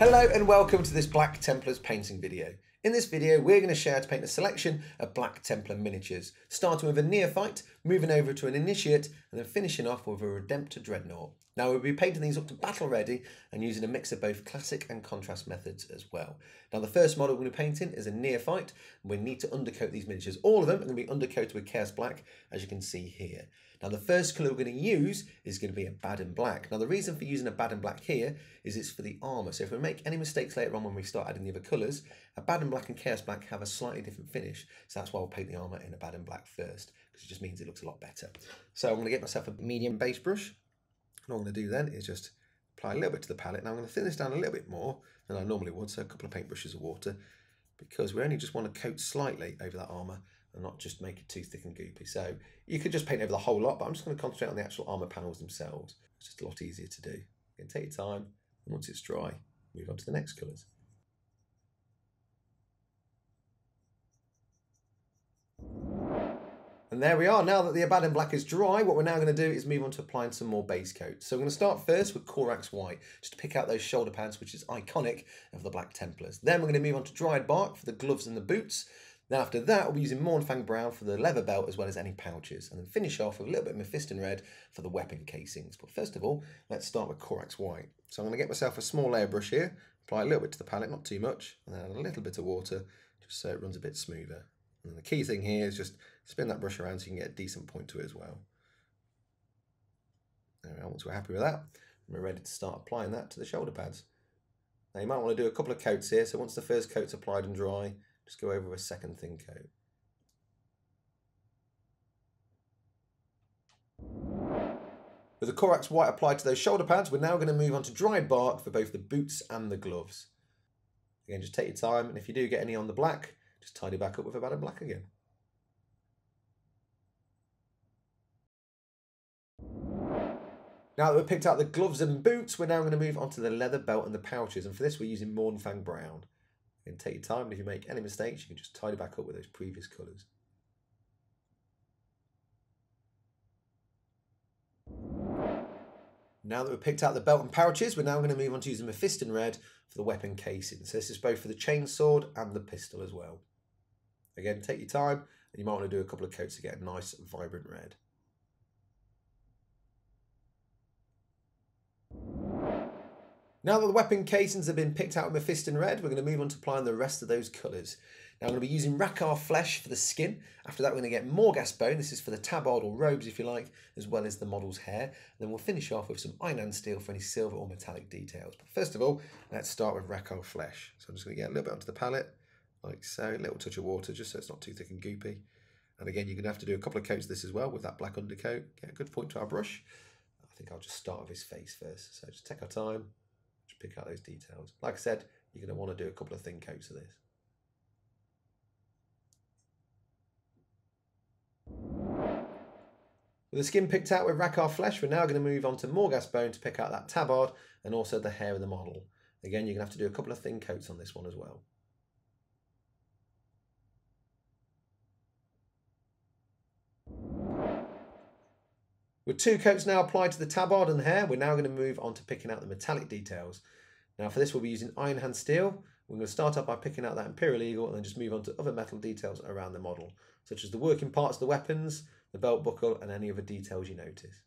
Hello and welcome to this Black Templars painting video. In this video we're going to share to paint a selection of Black Templar miniatures, starting with a neophyte, moving over to an initiate and then finishing off with a Redemptor Dreadnought. Now we'll be painting these up to battle ready and using a mix of both classic and contrast methods as well. Now the first model we're going to be painting is a neophyte and we need to undercoat these miniatures. All of them are going to be undercoated with Chaos Black as you can see here. Now the first colour we're going to use is going to be Abaddon Black. Now the reason for using Abaddon Black here is it's for the armour. So if we make any mistakes later on when we start adding the other colours, Abaddon Black and Chaos Black have a slightly different finish. So that's why we'll paint the armour in Abaddon Black first because it just means it looks a lot better. So I'm going to get myself a medium base brush. And I'm going to do then is just apply a little bit to the palette. Now I'm going to thin this down a little bit more than I normally would. So a couple of paintbrushes of water because we only just want to coat slightly over that armour and not just make it too thick and goopy. So you could just paint over the whole lot, but I'm just going to concentrate on the actual armour panels themselves. It's just a lot easier to do. You can take your time, and once it's dry, move on to the next colours. And there we are. Now that the Abaddon Black is dry, what we're now going to do is move on to applying some more base coat. So we're going to start first with Corax White, just to pick out those shoulder pads, which is iconic of the Black Templars. Then we're going to move on to Dryad Bark for the gloves and the boots. Then after that, we'll be using Mournfang Brown for the leather belt as well as any pouches, and then finish off with a little bit of Mephiston Red for the weapon casings. But first of all, let's start with Corax White. So I'm going to get myself a small layer brush here, apply a little bit to the palette, not too much, and then a little bit of water just so it runs a bit smoother. And the key thing here is just spin that brush around so you can get a decent point to it as well. There we are, once we're happy with that, we're ready to start applying that to the shoulder pads. Now you might want to do a couple of coats here, so once the first coat's applied and dry, just go over a second thin coat. With the Corax White applied to those shoulder pads, we're now going to move on to Dryad Bark for both the boots and the gloves. Again, just take your time, and if you do get any on the black, just tidy back up with Abaddon Black again. Now that we've picked out the gloves and boots, we're now going to move on to the leather belt and the pouches. And for this, we're using Mournfang Brown. Can take your time, and if you make any mistakes, you can just tidy back up with those previous colours. Now that we've picked out the belt and pouches, we're now going to move on to using Mephiston Red for the weapon casing. So this is both for the chainsword and the pistol as well. Again, take your time, and you might want to do a couple of coats to get a nice vibrant red. Now that the weapon casings have been picked out with Mephiston Red, we're going to move on to applying the rest of those colours. Now I'm going to be using Rakarth Flesh for the skin. After that we're going to get Morghast Bone, this is for the tabard or robes if you like, as well as the model's hair. And then we'll finish off with some Iron Hand Steel for any silver or metallic details. But first of all, let's start with Rakarth Flesh. So I'm just going to get a little bit onto the palette, like so, a little touch of water just so it's not too thick and goopy. And again, you're going to have to do a couple of coats of this as well with that black undercoat. Get a good point to our brush. I think I'll just start with his face first. So just take our time, pick out those details. Like I said, you're going to want to do a couple of thin coats of this. With the skin picked out with Rakarth Flesh, we're now going to move on to Morghast Bone to pick out that tabard and also the hair of the model. Again, you're going to have to do a couple of thin coats on this one as well. With two coats now applied to the tabard and the hair, we're now going to move on to picking out the metallic details. Now for this we'll be using iron hand Steel. We're going to start off by picking out that Imperial Eagle and then just move on to other metal details around the model, such as the working parts of the weapons, the belt buckle and any other details you notice.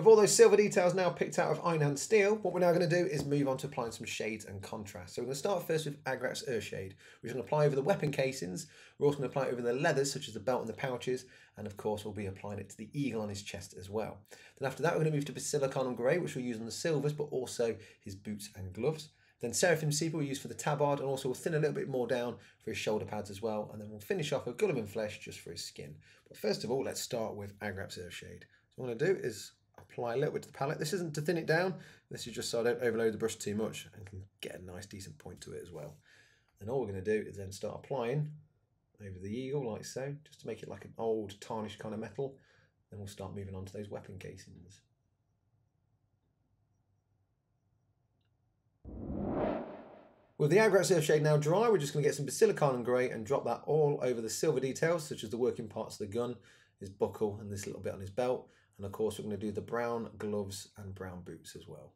With all those silver details now picked out of Iron Hand Steel, what we're now going to do is move on to applying some shades and contrast. So we're going to start first with Agrax Earthshade. Which we're going to apply over the weapon casings. We're also going to apply it over the leathers, such as the belt and the pouches. And of course, we'll be applying it to the eagle on his chest as well. Then after that, we're going to move to Basilicanum Grey, which we'll use on the silvers, but also his boots and gloves. Then Seraphim Sepia we'll use for the tabard, and also we'll thin a little bit more down for his shoulder pads as well. And then we'll finish off with Guilliman Flesh just for his skin. But first of all, let's start with Agrax Earthshade. So what I'm going to do is apply a little bit to the palette. This isn't to thin it down. This is just so I don't overload the brush too much and can get a nice decent point to it as well. And all we're going to do is then start applying over the eagle like so, just to make it like an old tarnished kind of metal. Then we'll start moving on to those weapon casings. With the Agrax Earthshade now dry, we're just going to get some Basilicanum Grey and drop that all over the silver details, such as the working parts of the gun, his buckle and this little bit on his belt. And of course, we're going to do the brown gloves and brown boots as well.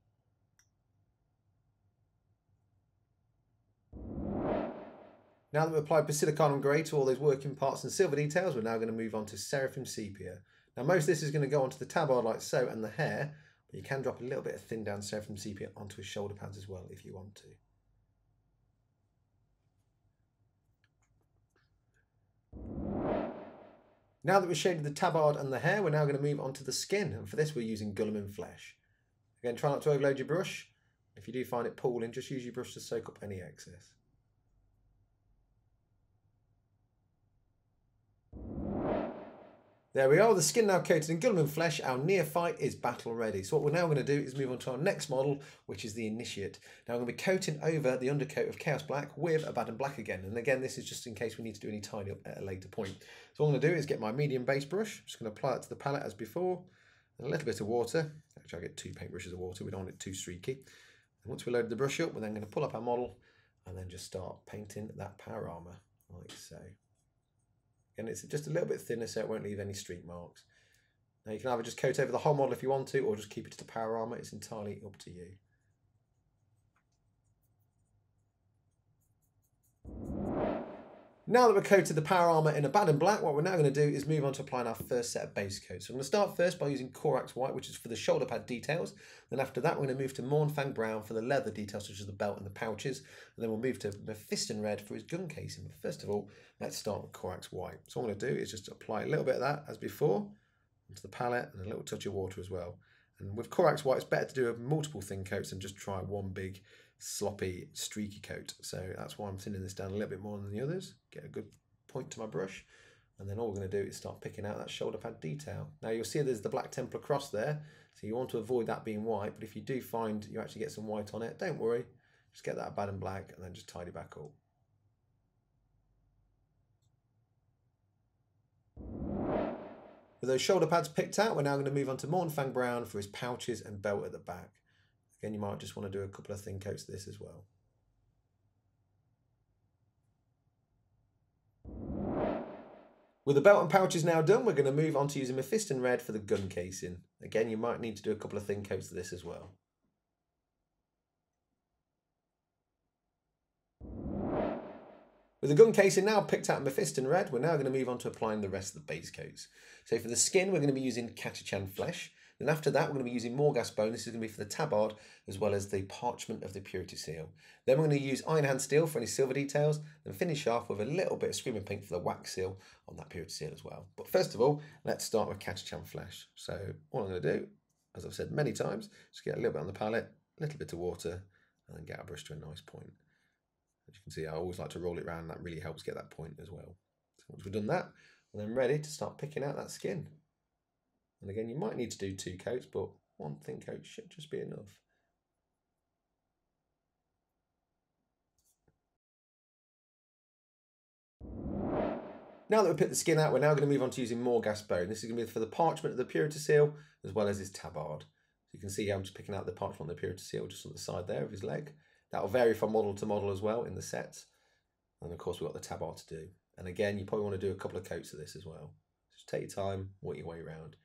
Now that we've applied Basilicanum Grey to all those working parts and silver details, we're now going to move on to Seraphim Sepia. Now most of this is going to go onto the tabard like so and the hair, but you can drop a little bit of thin down Seraphim Sepia onto his shoulder pads as well if you want to. Now that we've shaded the tabard and the hair, we're now going to move on to the skin. And for this, we're using Guilliman Flesh. Again, try not to overload your brush. If you do find it pooling, just use your brush to soak up any excess. There we are, the skin now coated in Guilliman flesh, our neophyte is battle ready. So what we're now going to do is move on to our next model, which is the Initiate. Now I'm going to be coating over the undercoat of Chaos Black with Abaddon Black again. And again, this is just in case we need to do any tidy up at a later point. So what I'm going to do is get my medium base brush, just going to apply it to the palette as before, and a little bit of water. Actually, I get two paintbrushes of water, we don't want it too streaky. And once we load the brush up, we're then going to pull up our model and then just start painting that power armor, like so and it's just a little bit thinner so it won't leave any streak marks. Now you can either just coat over the whole model if you want to or just keep it to the power armor, it's entirely up to you. Now that we've coated the power armor in Abaddon black, what we're now going to do is move on to applying our first set of base coats. So I'm going to start first by using Corax white, which is for the shoulder pad details. Then after that, we're going to move to Mournfang brown for the leather details, such as the belt and the pouches. And then we'll move to Mephiston red for his gun casing. But first of all, let's start with Corax white. So what I'm going to do is just apply a little bit of that as before onto the palette and a little touch of water as well. And with Corax white, it's better to do multiple thin coats than just try one big sloppy, streaky coat. So that's why I'm thinning this down a little bit more than the others. Get a good point to my brush. And then all we're going to do is start picking out that shoulder pad detail. Now you'll see there's the Black Templar cross there. So you want to avoid that being white. But if you do find you actually get some white on it, don't worry. Just get that Abaddon black and then just tidy back up. With those shoulder pads picked out, we're now going to move on to Mournfang Brown for his pouches and belt at the back. Again, you might just want to do a couple of thin coats of this as well. With the belt and pouches now done, we're going to move on to using Mephiston Red for the gun casing. Again, you might need to do a couple of thin coats of this as well. With the gun casing now picked out Mephiston Red, we're now going to move on to applying the rest of the base coats. So for the skin, we're going to be using Catachan Flesh. Then after that, we're going to be using Morghast Bone. This is going to be for the tabard as well as the parchment of the purity seal. Then we're going to use Iron Hand Steel for any silver details and finish off with a little bit of Screamer Pink for the wax seal on that purity seal as well. But first of all, let's start with Catachan Flesh. So all I'm going to do, as I've said many times, just get a little bit on the palette, a little bit of water, and then get a brush to a nice point. As you can see, I always like to roll it around. That really helps get that point as well. So once we've done that, we're then ready to start picking out that skin. And again, you might need to do two coats, but one thin coat should just be enough. Now that we've put the skin out, we're now going to move on to using Morghast bone. This is going to be for the parchment of the purity seal, as well as his tabard. So you can see I'm just picking out the parchment on the purity seal just on the side there of his leg. That will vary from model to model as well in the sets. And of course, we've got the tabard to do. And again, you probably want to do a couple of coats of this as well. Just take your time, work your way around.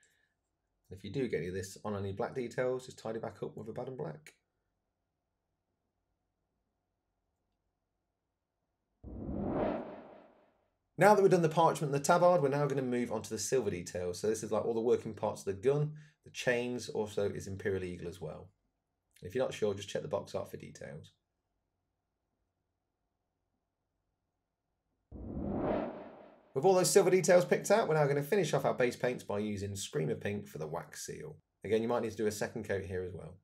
And if you do get any of this on any black details, just tidy back up with Abaddon black. Now that we've done the parchment and the tabard, we're now going to move on to the silver details. So this is like all the working parts of the gun, the chains, also is Imperial Eagle as well. If you're not sure, just check the box art for details. With all those silver details picked out, we're now going to finish off our base paints by using Screamer Pink for the wax seal. Again, you might need to do a second coat here as well.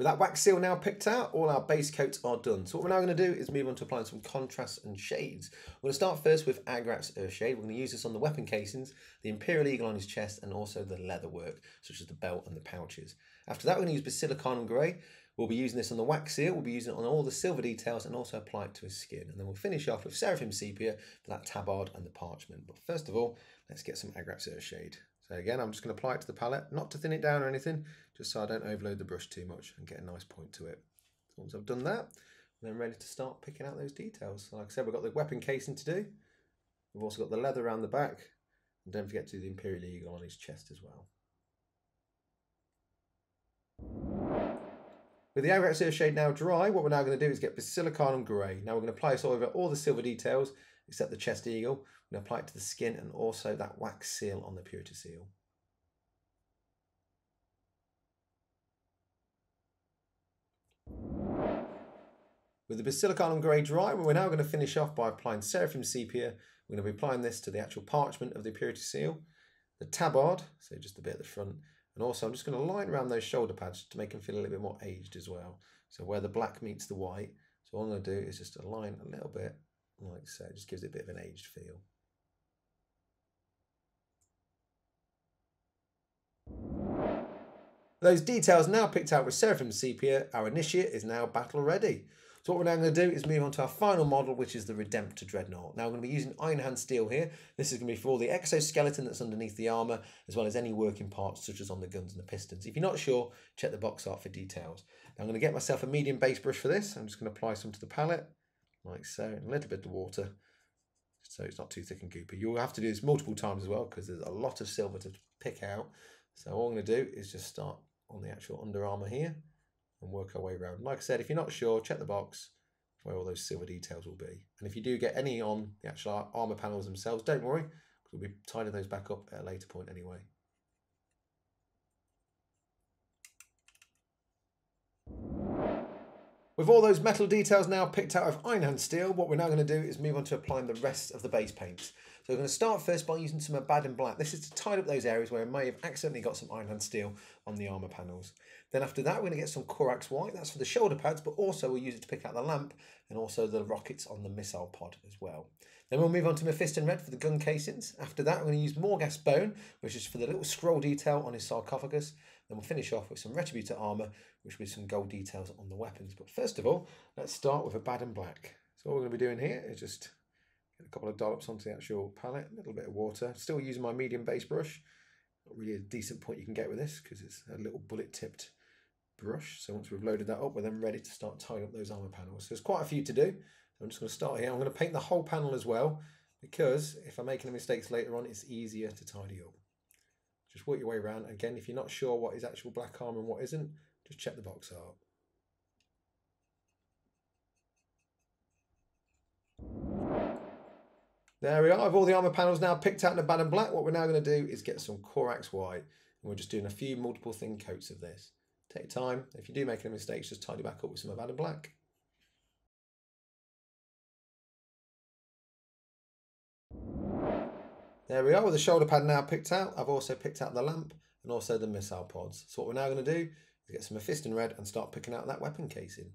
With that wax seal now picked out, all our base coats are done. So what we're now going to do is move on to applying some contrasts and shades. We're going to start first with Agrax Earthshade. We're going to use this on the weapon casings, the Imperial Eagle on his chest, and also the leather work, such as the belt and the pouches. After that, we're going to use Basilicanum Grey. We'll be using this on the wax seal, we'll be using it on all the silver details and also apply it to his skin. And then we'll finish off with Seraphim Sepia for that tabard and the parchment. But first of all, let's get some Agrax Earthshade. So again, I'm just going to apply it to the palette, not to thin it down or anything, just so I don't overload the brush too much and get a nice point to it. Once I've done that, and then ready to start picking out those details. Like I said, we've got the weapon casing to do. We've also got the leather around the back. And don't forget to do the Imperial Eagle on his chest as well. With the Agrax shade now dry, what we're now going to do is get Basilicanum Grey. Now we're going to apply this over all the silver details, except the chest eagle. We're going to apply it to the skin and also that wax seal on the Purity seal. With the Basilicanum Grey dry, we're now going to finish off by applying Seraphim Sepia. We're going to be applying this to the actual parchment of the Purity Seal, the tabard, so just a bit at the front, and also I'm just going to line around those shoulder pads to make them feel a little bit more aged as well. So where the black meets the white, so all I'm going to do is just align a little bit like so, it just gives it a bit of an aged feel. Those details now picked out with Seraphim Sepia, our initiate is now battle ready. So what we're now going to do is move on to our final model, which is the Redemptor Dreadnought. Now we're going to be using Iron Hand steel here. This is going to be for all the exoskeleton that's underneath the armour, as well as any working parts such as on the guns and the pistons. If you're not sure, check the box art for details. Now I'm going to get myself a medium base brush for this. I'm just going to apply some to the palette, like so, and a little bit of water, so it's not too thick and goopy. You'll have to do this multiple times as well, because there's a lot of silver to pick out. So all I'm going to do is just start on the actual under armour here and work our way around. Like I said, if you're not sure, check the box where all those silver details will be. And if you do get any on the actual armour panels themselves, don't worry, because we'll be tidying those back up at a later point anyway. With all those metal details now picked out of Iron Hand steel, what we're now going to do is move on to applying the rest of the base paints. So we're going to start first by using some Abaddon Black. This is to tidy up those areas where I may have accidentally got some Iron Hand steel on the armour panels. Then after that, we're going to get some Corax White. That's for the shoulder pads, but also we'll use it to pick out the lamp and also the rockets on the missile pod as well. Then we'll move on to Mephiston Red for the gun casings. After that, we're going to use Morghast Bone, which is for the little scroll detail on his sarcophagus. Then we'll finish off with some Retributor Armour, which will be some gold details on the weapons. But first of all, let's start with Abaddon Black. So what we're going to be doing here is just get a couple of dollops onto the actual palette, a little bit of water. Still using my medium base brush. Not really a decent point you can get with this because it's a little bullet tipped brush. So once we've loaded that up, we're then ready to start tying up those armor panels. So there's quite a few to do. I'm just going to start here. I'm going to paint the whole panel as well because if I'm making mistakes later on, it's easier to tidy up. Just work your way around. Again, if you're not sure what is actual black armor and what isn't, just check the box art. There we are. I've all the armor panels now picked out in Abaddon Black. What we're now going to do is get some Corax White. And we're just doing a few multiple thin coats of this. Take time. If you do make any mistakes, just tidy back up with some Abaddon Black. There we are with the shoulder pad now picked out. I've also picked out the lamp and also the missile pods. So what we're now going to do is get some Mephiston red and start picking out that weapon casing.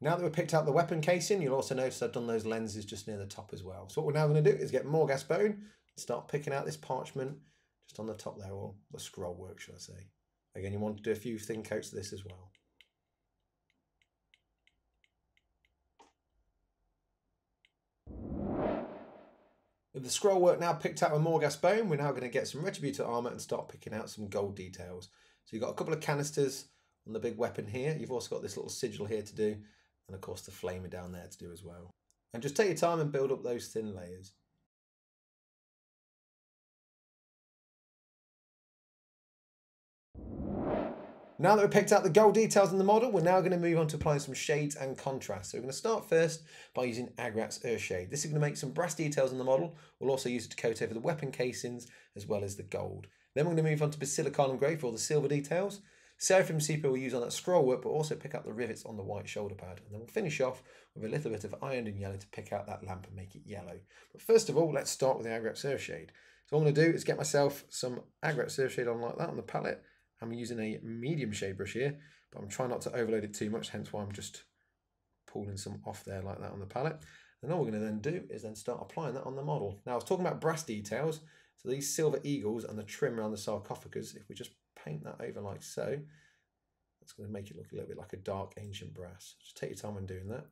Now that we've picked out the weapon casing, you'll also notice I've done those lenses just near the top as well. So what we're now going to do is get Morghast bone and start picking out this parchment just on the top there, or the scroll work, should I say. Again, you want to do a few thin coats of this as well. With the scroll work now picked out with Morghast Bone, we're now going to get some Retributor armor and start picking out some gold details. So you've got a couple of canisters on the big weapon here. You've also got this little sigil here to do, and of course the flamer down there to do as well. And just take your time and build up those thin layers. Now that we've picked out the gold details in the model, we're now going to move on to applying some shades and contrast. So we're going to start first by using Agrax Earthshade. This is going to make some brass details in the model. We'll also use it to coat over the weapon casings as well as the gold. Then we're going to move on to Basilicanum Grey for all the silver details. Seraphim Sepia we'll use on that scroll work, but also pick up the rivets on the white shoulder pad. And then we'll finish off with a little bit of Iyanden yellow to pick out that lamp and make it yellow. But first of all, let's start with the Agrax Shade. So what I'm going to do is get myself some Agrax Shade on like that on the palette I'm using a medium shade brush here, but I'm trying not to overload it too much, hence why I'm just pulling some off there like that on the palette. And all we're going to then do is then start applying that on the model. Now I was talking about brass details, so these silver eagles and the trim around the sarcophagus, if we just paint that over like so, that's going to make it look a little bit like a dark ancient brass. Just take your time when doing that.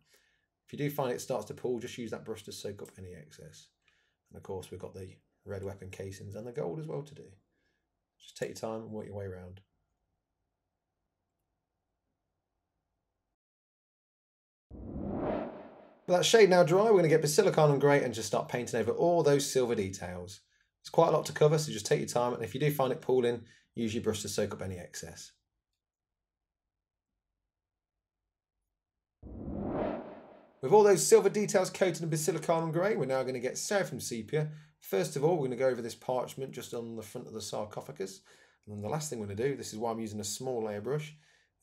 If you do find it starts to pull, just use that brush to soak up any excess. And of course we've got the red weapon casings and the gold as well to do. Just take your time and work your way around. With that shade now dry, we're going to get Basilicanum Grey and just start painting over all those silver details. It's quite a lot to cover, so just take your time. And if you do find it pooling, use your brush to soak up any excess. With all those silver details coated in Basilicanum Grey, we're now going to get Seraphim Sepia. First of all, we're going to go over this parchment just on the front of the sarcophagus. And then the last thing we're going to do, this is why I'm using a small layer brush,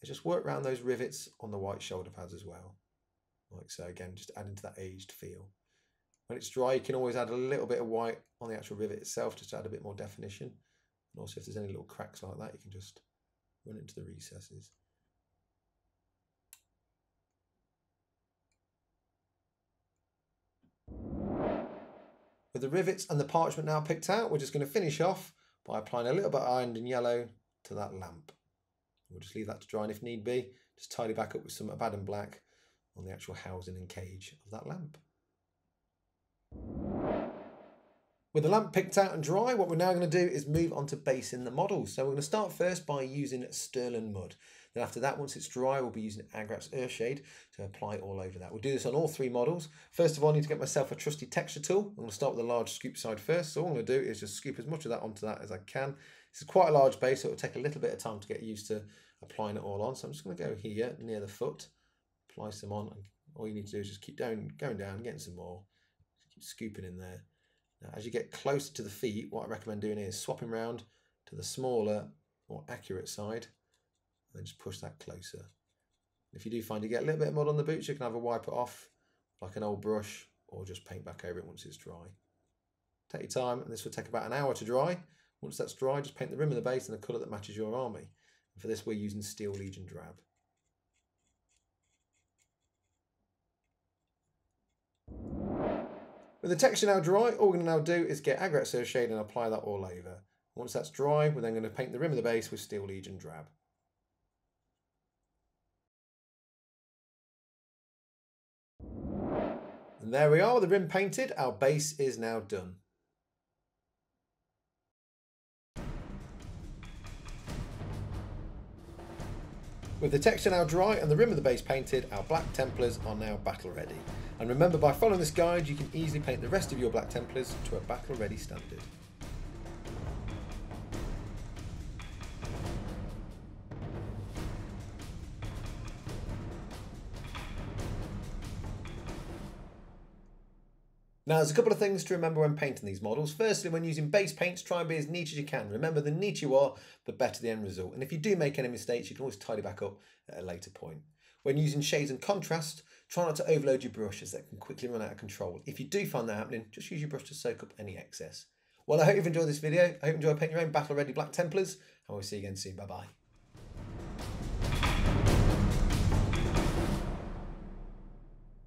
is just work around those rivets on the white shoulder pads as well like so again just adding to that aged feel when it's dry you can always add a little bit of white on the actual rivet itself just to add a bit more definition and also if there's any little cracks like that you can just run into the recesses With the rivets and the parchment now picked out, we're just going to finish off by applying a little bit of Iyanden yellow to that lamp. We'll just leave that to dry and if need be, just tidy back up with some Abaddon black on the actual housing and cage of that lamp. With the lamp picked out and dry, what we're now going to do is move on to basing the model. So we're going to start first by using Stirland Mud. Then after that, once it's dry, we'll be using Agrax Earthshade to apply all over that. We'll do this on all three models. First of all, I need to get myself a trusty texture tool. I'm going to start with the large scoop side first. So all I'm going to do is just scoop as much of that onto that as I can. This is quite a large base, so it'll take a little bit of time to get used to applying it all on. So I'm just going to go here near the foot apply some on. All you need to do is just keep down, going down, getting some more. Keep scooping in there. Now, as you get closer to the feet, what I recommend doing is swapping round to the smaller, more accurate side, and then just push that closer. If you do find you get a little bit of mud on the boots, you can either wipe it off like an old brush or just paint back over it once it's dry. Take your time, and this will take about an hour to dry. Once that's dry, just paint the rim of the base in a colour that matches your army. And for this, we're using Steel Legion Drab. With the texture now dry, all we're going to now do is get Agrax Earthshade and apply that all over. Once that's dry, we're then going to paint the rim of the base with Steel Legion Drab. And there we are, with the rim painted, our base is now done. With the texture now dry and the rim of the base painted, our Black Templars are now battle ready. And remember, by following this guide, you can easily paint the rest of your Black Templars to a battle ready standard. Now there's a couple of things to remember when painting these models. Firstly, when using base paints, try and be as neat as you can. Remember, the neater you are, the better the end result. And if you do make any mistakes, you can always tidy back up at a later point. When using shades and contrast, try not to overload your brush as that can quickly run out of control. If you do find that happening, just use your brush to soak up any excess. Well, I hope you've enjoyed this video. I hope you enjoyed painting your own battle ready Black Templars, and we'll see you again soon. Bye bye.